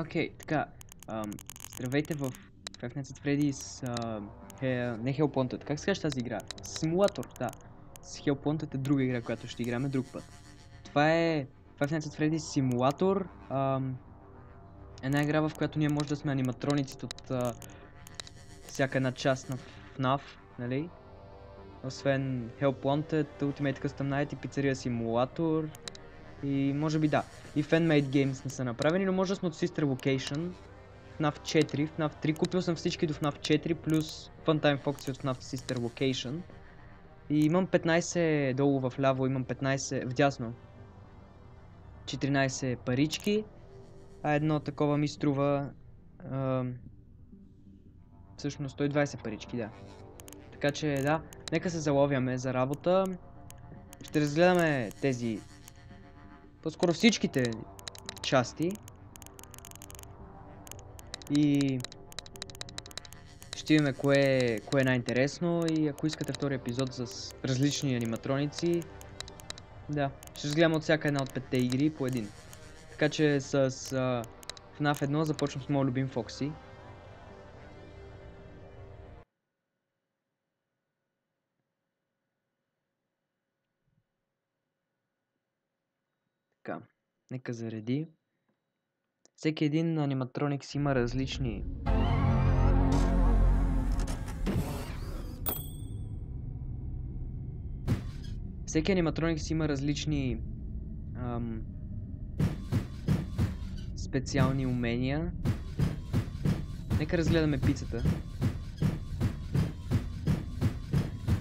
Окей, така. Ам, здравейте в Five Nights at Freddy's. ам, е, не Hell Wanted. Как се казва тази игра? Симулатор, да. С Wanted е друга игра, която ще играме друг път. Това е Five Nights at Freddy's симулатор. ам, една игра, в която ние може да сме аниматрониците от а, всяка една част на FNAF, нали? Освен Help Wanted, Ultimate Custom Night и пицария симулатор. И може би да. И Fanmade Games не са направени, но може да сме от Sister Location. FNAF 4, FNAF 3. Купил съм всички до FNAF 4, плюс Funtime Foxy от FNAF Sister Location. И имам 15 долу в ляво, имам 15 вдясно. 14 парички. А едно такова ми струва... ам, всъщност 120 парички, да. Така че да, нека се заловяме за работа. Ще разгледаме тези... По-скоро всичките части. И... Ще видим кое, кое е най-интересно и ако искате втори епизод с различни аниматроници, да, ще разгледам от всяка една от петте игри по един. Така че с а, FNAF 1 започвам с моят любим Фокси. Нека зареди. Всеки един аниматроник си има различни Всеки аниматроник си има различни ам, специални умения. Нека разгледаме пицата.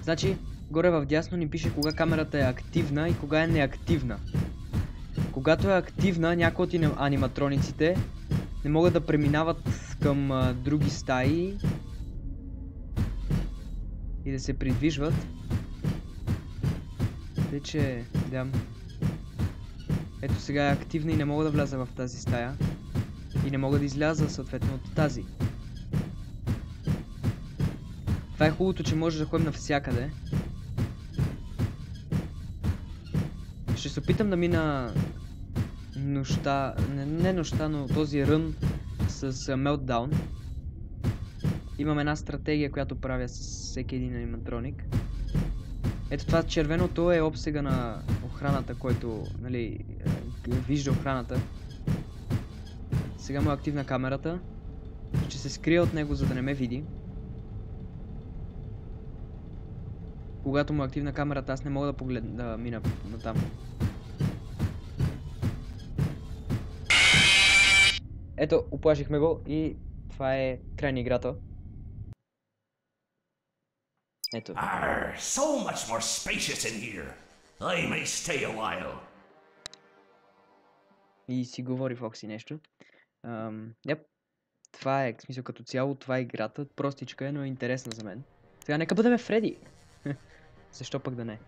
Значи, горе в дясно ни пише кога камерата е активна и кога е неактивна. Когато е активна, някои от ани- аниматрониците не могат да преминават към а, други стаи и да се придвижват. Тъй, че, да. Ето сега е активна и не мога да вляза в тази стая. И не мога да изляза съответно от тази. Това е хубавото, че може да ходим навсякъде. Ще се опитам да мина нощта, не, не нощта, но този рън с Meltdown. Имам една стратегия, която правя с всеки един аниматроник. Ето това червеното е обсега на охраната, който, нали, е, вижда охраната. Сега му е активна камерата. Ще се скрия от него, за да не ме види. Когато му е активна камерата, аз не мога да погледна, да мина на там. Ето, оплашихме го и това е край на играта. Ето. Arr, so much more spacious in here. I may stay a while. И си говори Фокси нещо. Ам, yep. Това е, в смисъл като цяло, това е играта. Простичка е, но е интересна за мен. Сега нека бъдем Фреди. Защо пък да не?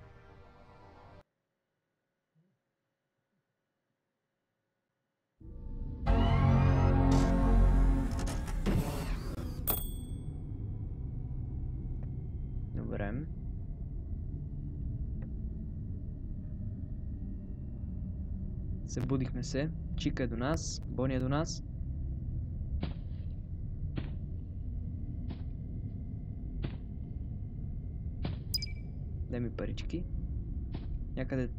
Добре. Събудихме се. Чика е до нас. Бони е до нас. Дай ми парички. Някъде...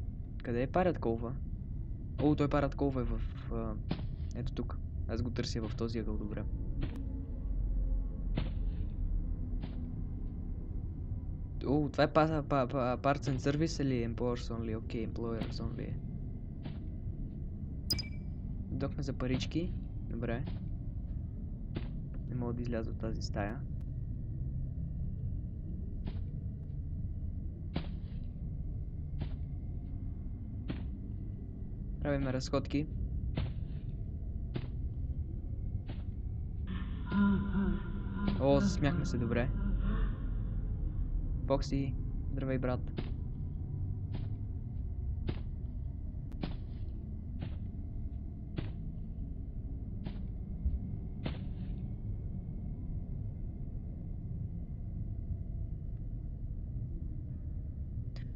Къде е парят колва? О, той парят колва е в... Ето тук. Аз го търся в този ъгъл, добре. О, това е па, па, Parts and Service или Employers Only? Окей, okay, Employers Only. Дохме за парички. Добре. Не мога да изляза от тази стая. Правиме разходки. О, засмяхме се добре. Фокси, здравей брат.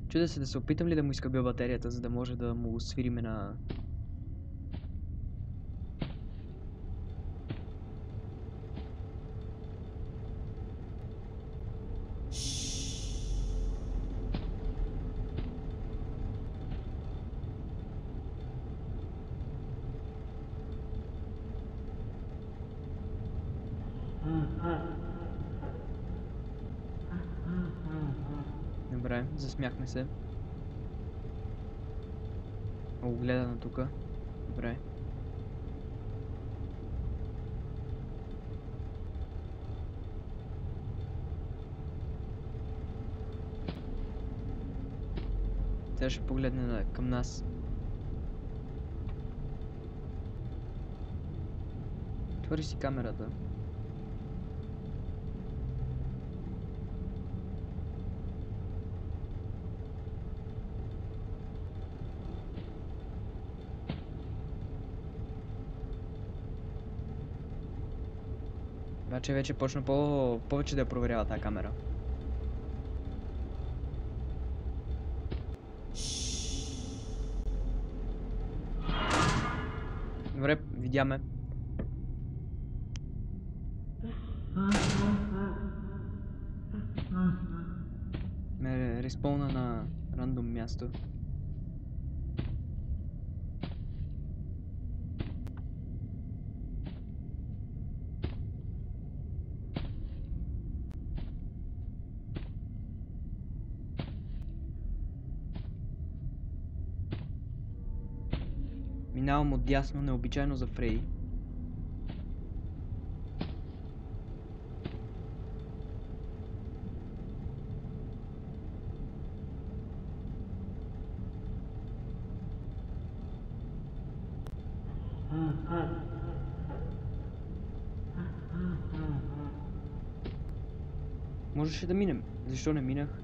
Чудя се да се опитам ли да му изкъбя батерията, за да може да му свириме на Добре, засмяхме се. Огледа на тука. Добре. Тя ще погледне към нас. Отвори си камерата. Обаче вече почна по повече да проверява тази камера. Добре, видяме. Ме респълна на рандом място. Минавам от дясно, необичайно за Фрей. Можеше да минем. Защо не минах?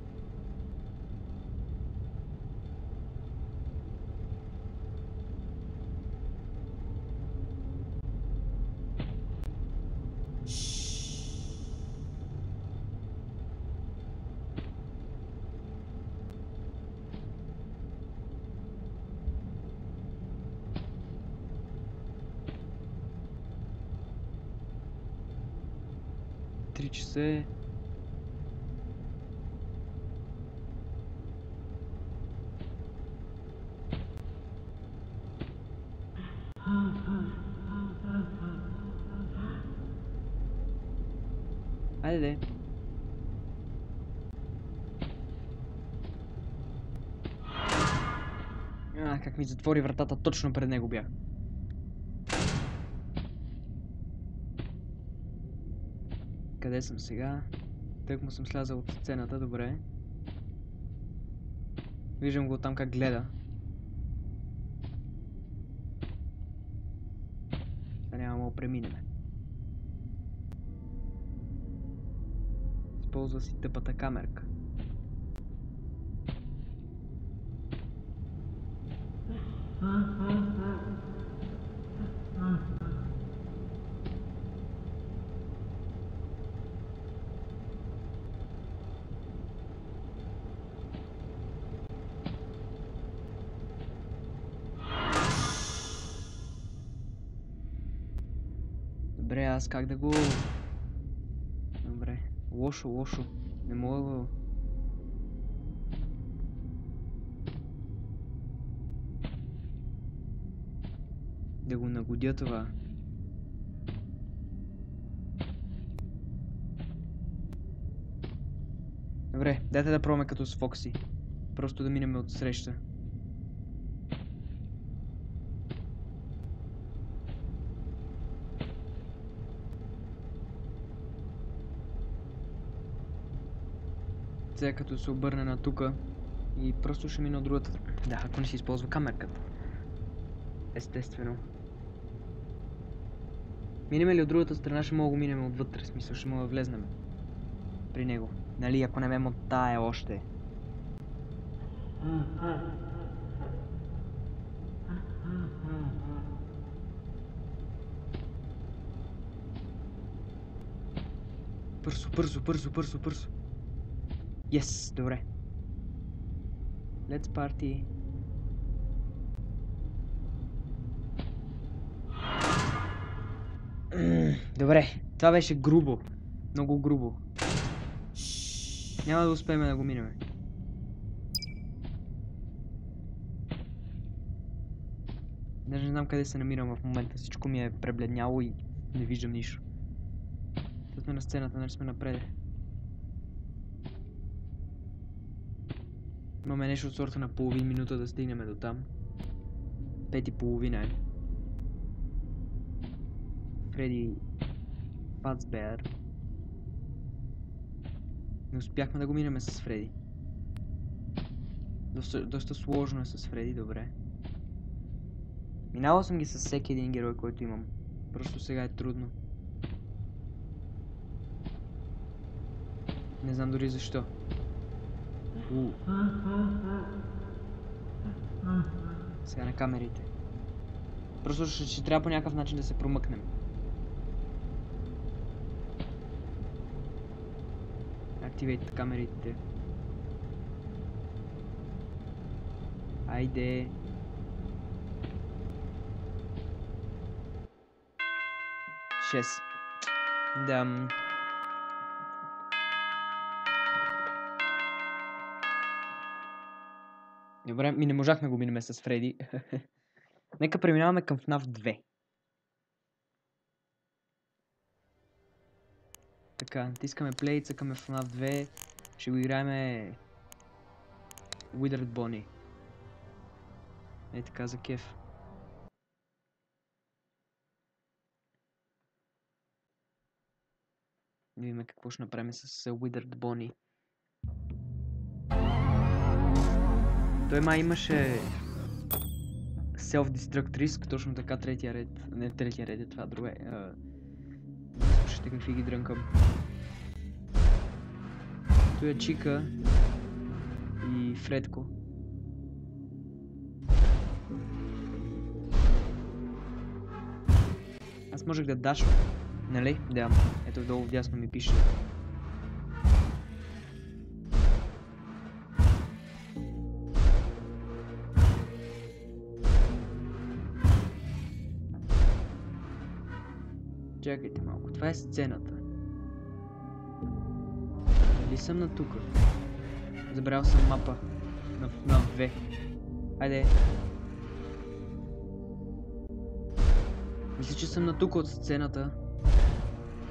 Три часа е. Айде де. А, как ми затвори вратата, точно пред него бях. Къде съм сега? Тък му съм слязал от сцената, добре. Виждам го там как гледа. Да няма да преминеме. Използва си тъпата камерка. Добре, аз как да го... Добре. Лошо, лошо. Не мога да го... Нагодя това. Добре, дайте да пробваме като с Фокси. Просто да минем от среща. Сега като се обърне на тука и просто ще мине от другата. Да, ако не си използва камерката. Естествено. Минеме ли от другата страна, ще мога да го минем отвътре, смисъл ще мога да влезнем. При него. Нали, ако не ме от тая още. Бързо, бързо, бързо, бързо, бързо. Yes, добре. Let's party. Добре, това беше грубо. Много грубо. Няма да успеем да го минем. Даже не знам къде се намирам в момента. Всичко ми е пребледняло и не виждам нищо. Тук сме на сцената, нали сме напред. Имаме нещо от сорта на половин минута да стигнем до там. Пет и половина е. Фреди Фацбер. Не успяхме да го минеме с Фреди. Доста, доста сложно е с Фреди, добре. Минавал съм ги с всеки един герой, който имам. Просто сега е трудно. Не знам дори защо. У. Сега на камерите. Просто ще, ще трябва по някакъв начин да се промъкнем. Активейте камерите. Айде. Шест. Да. Добре, ми не можахме го минеме с Фреди. Нека преминаваме към FNAF 2. Така, натискаме play, цъкаме FNAF 2. Ще го играеме Withered Bonnie. Е така за кеф. Да видим какво ще направим с Withered Bonnie. Той май имаше Self-Destruct Risk, точно така третия ред. Не третия ред е това, друге. а, Слушайте какви ги дрънкам. Той е Чика и Фредко. Аз можех да дашвам, нали? Да. Ето долу вдясно ми пише. Чакайте малко, това е сцената. Дали съм на тука? Забрал съм мапа на, на 2. Хайде. Мисля, че съм на тук от сцената.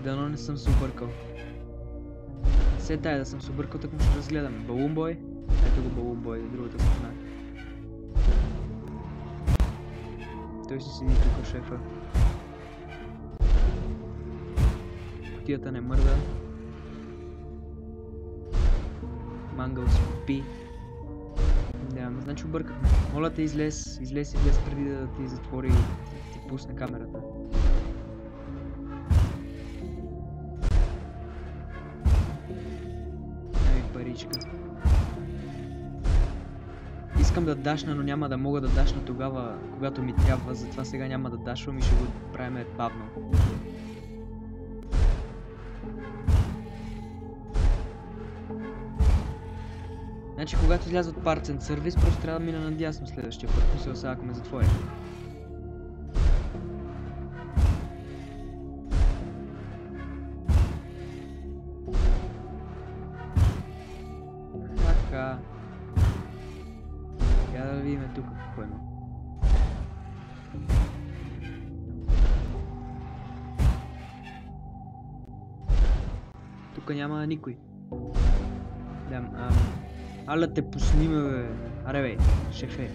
Дано не съм се объркал. Се дай да съм се объркал, так му ще разгледаме. Балумбой. Ето го Балумбой, другата страна. Той си седи тук, шефа. Кутията не мърда. Мангъл спи. Да, ме значи объркахме. Моля те излез, излез, излез преди да ти затвори и ти пусне камерата. Ай, паричка. Искам да дашна, но няма да мога да дашна тогава, когато ми трябва, затова сега няма да дашвам и ще го правим бавно. Значи, когато изляза от and Service, просто трябва да мина надясно следващия път, мисля сега ако ме затвори. Така. Я да видим тук какво има. Тук няма никой. Аля те пусни ме, бе. Аре бе, шефе.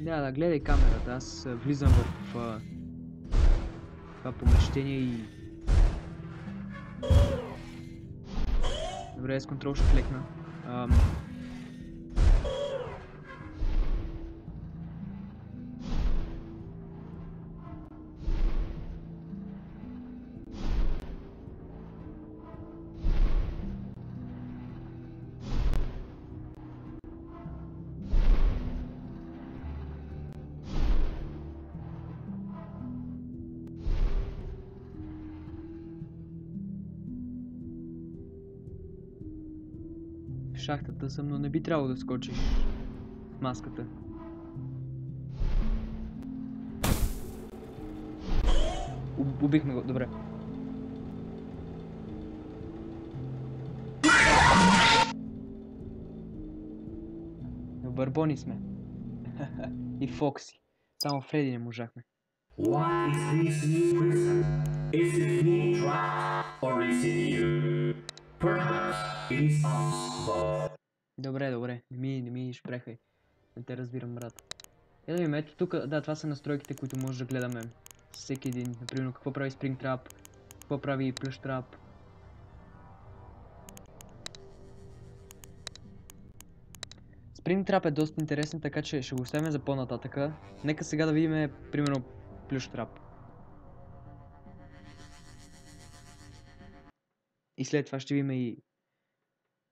Да, да, гледай камерата. Аз влизам в а, това помещение и... Добре, с контрол ще клекна. Ам... шахтата съм, но не би трябвало да скочиш маската. Уб- Убихме го, добре. В Барбони сме. И Фокси. Само Фреди не можахме. What is this new prison? Is it being trapped or is it you? Добре, добре. Ми, не ми шпрехай. Не те разбирам, брат. Е да ето тук, да, това са настройките, които може да гледаме. Всеки един. Например, какво прави Springtrap, какво прави Plushtrap. Springtrap е доста интересен, така че ще го оставим за по-нататъка. Нека сега да видим, примерно, Plushtrap. И след това ще видим и...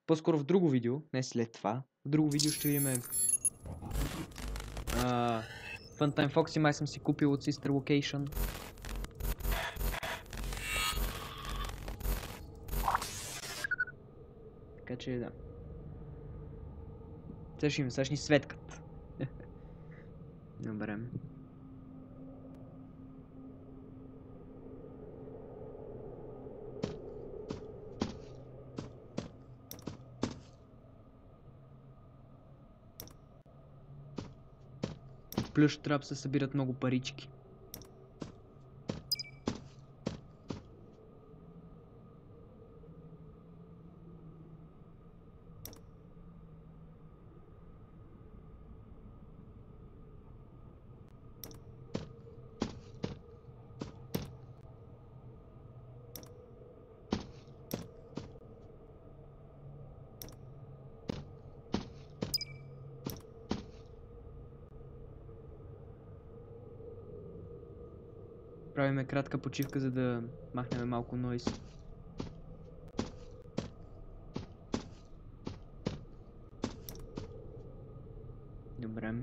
По-скоро в друго видео, не след това. В друго видео ще видим... Uh, Funtime Foxy май съм си купил от Sister Location. Така че да. Сега ще им, сега ни светкат. Добре. Плюш трап се събират много парички. Правиме кратка почивка, за да махнем малко нойс. Добре.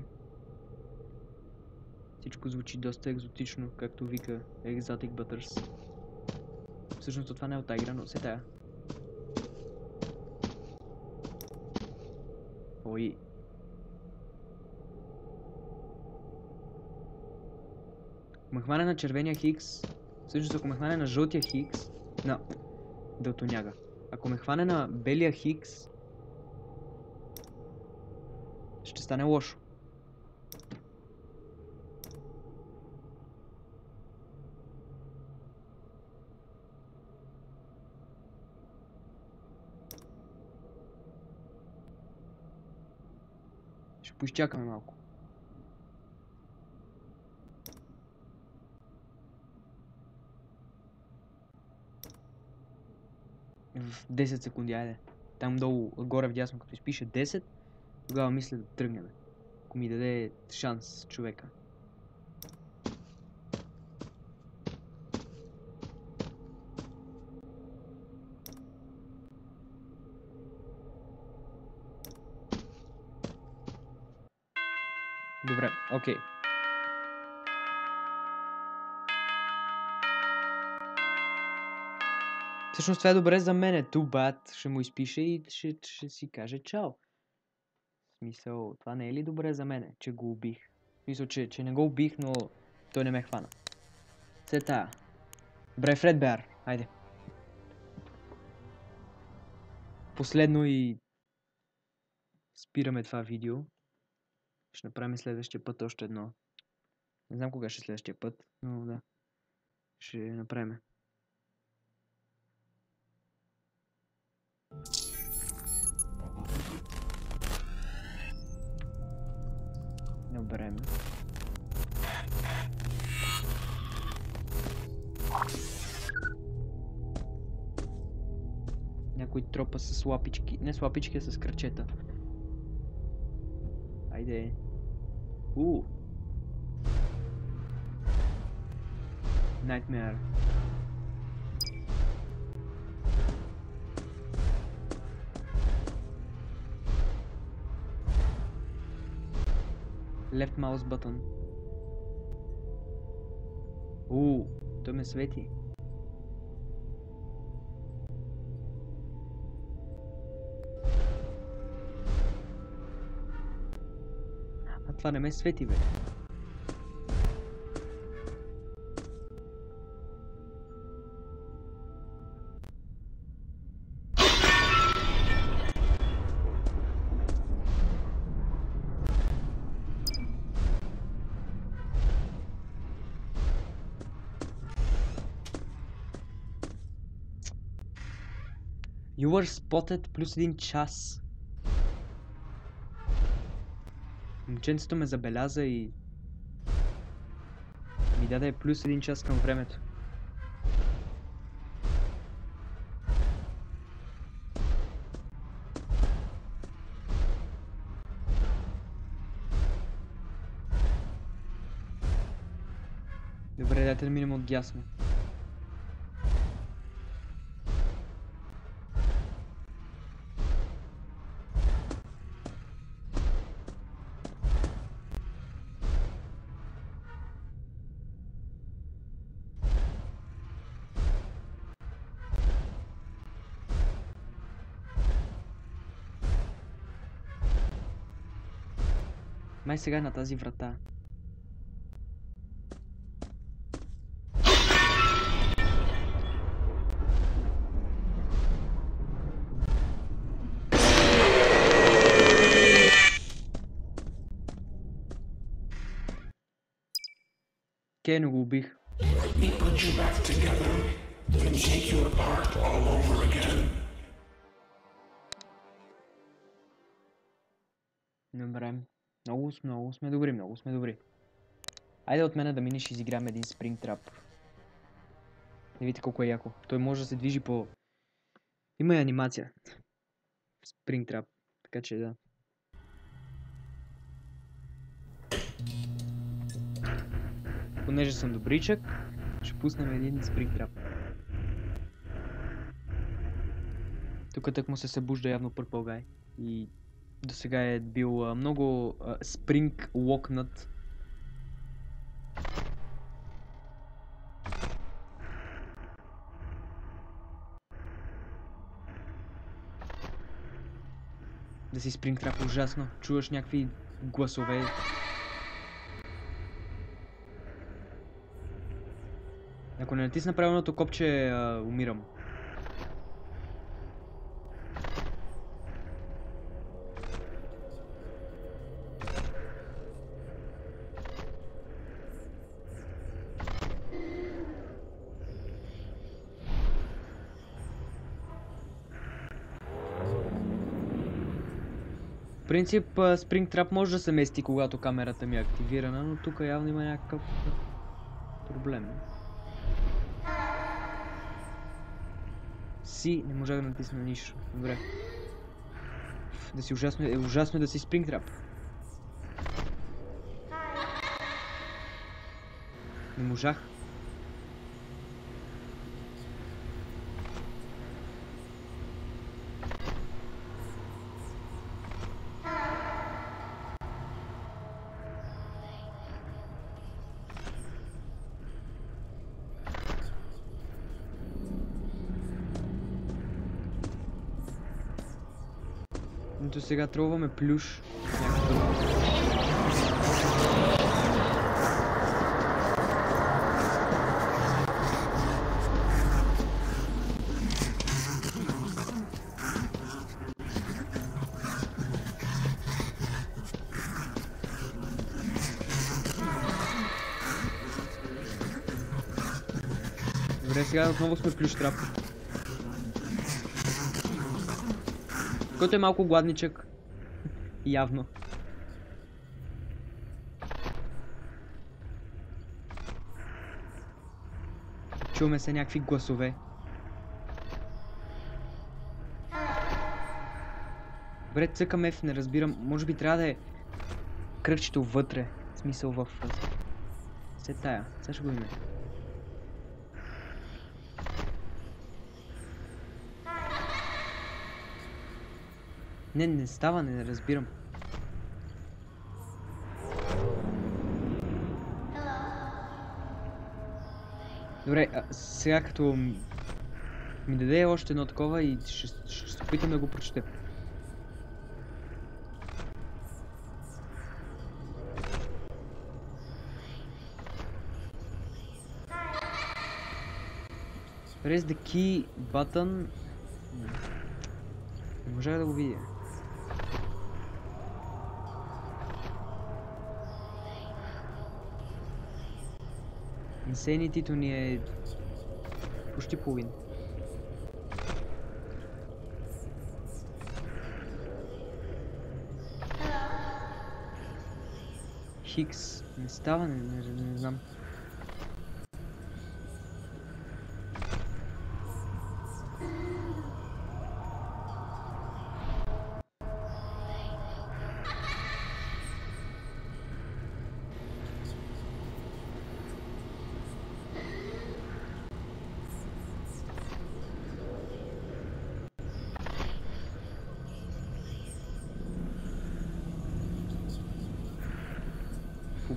Всичко звучи доста екзотично, както вика Exotic Butters. Всъщност това не е от игра, но се тая. Ой. Ако ме хване на червения хикс, всъщност ако ме хване на жълтия хикс, на дълтоняга. Ако ме хване на белия хикс, ще стане лошо. Поизчакаме малко. В 10 секунди, айде. Там долу, горе вдясно, като изпише 10, тогава мисля да тръгнем. Ако ми даде шанс човека. Добре, окей. Okay. Всъщност това е добре за мене. Too bad ще му изпише и ще, ще си каже чао. В смисъл, това не е ли добре за мене, че го убих? В смисъл, че, че не го убих, но той не ме хвана. Се тая. Добре, Фред Беар, айде. Последно и спираме това видео. Ще направим следващия път още едно. Не знам кога ще е следващия път, но да. Ще направим. Добре. Някой тропа с лапички. Не с лапички, а с кръчета. Айде. У. Nightmare. Left mouse button. У, той ме свети. А това не ме свети, бе. You were spotted плюс един час. Момченцето ме забеляза и... Ми даде плюс един час към времето. Добре, дайте да минем от дясно. Май сега е на тази врата. Кено го убих. me put you back together, then take you apart all over again. Добре. Много, много сме добри, много сме добри. Айде от мене да минеш и изиграем един спринг трап. Не видите колко е яко. Той може да се движи по... Има и анимация. Спринг трап. Така че да. Понеже съм добричък, ще пуснем един спринг трап. Тук тък му се събужда явно Purple Guy. И до сега е бил а, много спринг локнат. Да си спринг трап ужасно. Чуваш някакви гласове. Ако не натисна правилното копче, а, умирам. Принцип, а, Spring Trap може да се мести, когато камерата ми е активирана, но тук явно има някакъв проблем. Си, не можах да натисна нищо. Добре. Да си ужасно, е ужасно да си Spring Trap. Не можах. Сега труваме плюш. Добре, сега отново сме плюш трап. Който е малко гладничък. Явно. Чуваме се някакви гласове. Добре, цъкам F, не разбирам. Може би трябва да е кръгчето вътре. В смисъл в... Се тая. Сега ще го видим. Не, не става, не разбирам. Добре, сега като ми даде още едно такова и ще се опитам да го прочета. Press the key button. Не можах да го видя. Ами Инсенитито ни е... почти половин. Хикс. Не става, не знам.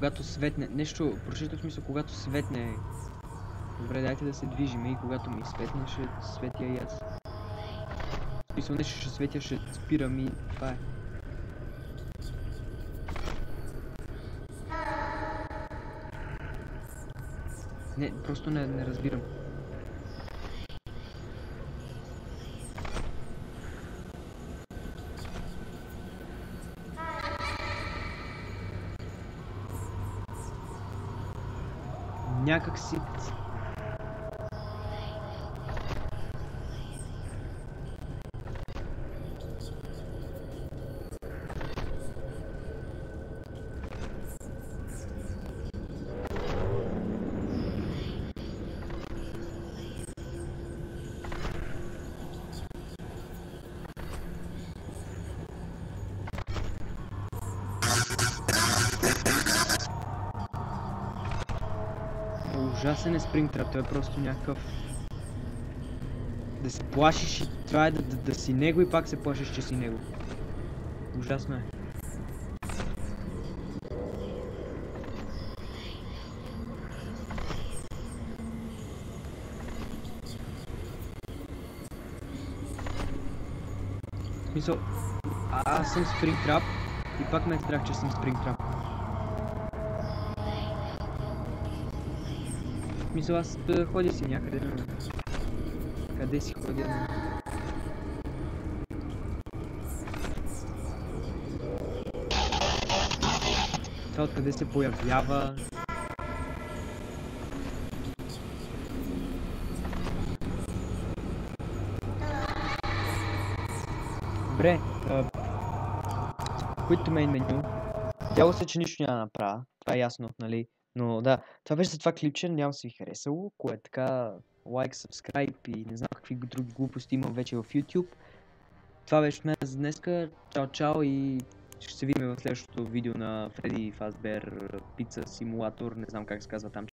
Когато светне, нещо, прочитах смисъл, когато светне. Добре, дайте да се движиме и когато ми светне, ще светя и аз. В нещо ще светя, ще спирам и това е. Не, просто не, не разбирам. Някак си... Ужасен е спрингтрап, той е просто някакъв... Да се плашиш и това е да, да, да си него и пак се плашиш, че си него. Ужасно е. А- аз съм спрингтрап и пак ме е страх, че съм спрингтрап. Мисля, аз да ходя си някъде. Къде си ходя? Това откъде се появява? Добре, Quit to main menu. Тяло се, че нищо няма да направя. Това е ясно, нали? Но да, това беше за това клипче, надявам се ви харесало, кое е така, лайк, subscribe и не знам какви други глупости имам вече в YouTube. Това беше от мен за днеска, чао чао и ще се видим в следващото видео на Freddy Fazbear Pizza Simulator, не знам как се казва там.